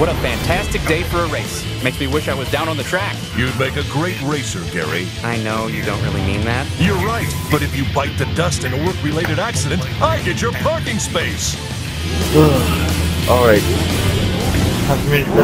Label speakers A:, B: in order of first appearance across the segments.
A: What a fantastic day for a race. Makes me wish I was down on the track.
B: You'd make a great racer, Gary.
A: I know you don't really mean that.
B: You're right, but if you bite the dust in a work-related accident, I get your parking space.
C: Alright. Have to meet the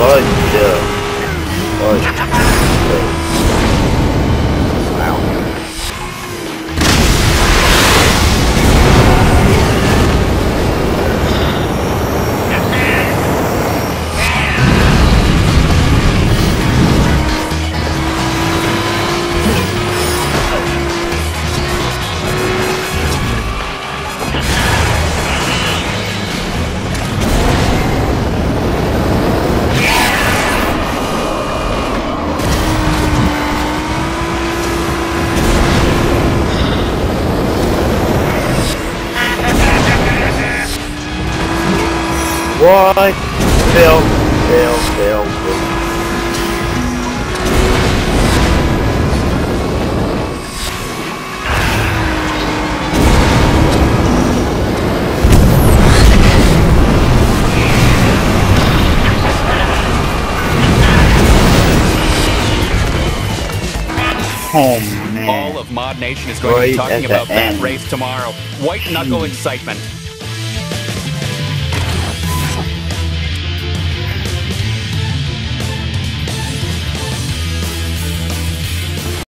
C: 아이 진짜. 아, 어이. What? Fail. Fail. Fail. fail. Oh man.
A: All of Mod Nation is going to be talking about that
C: end.
A: race tomorrow. White knuckle excitement.